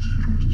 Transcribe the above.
Шраш.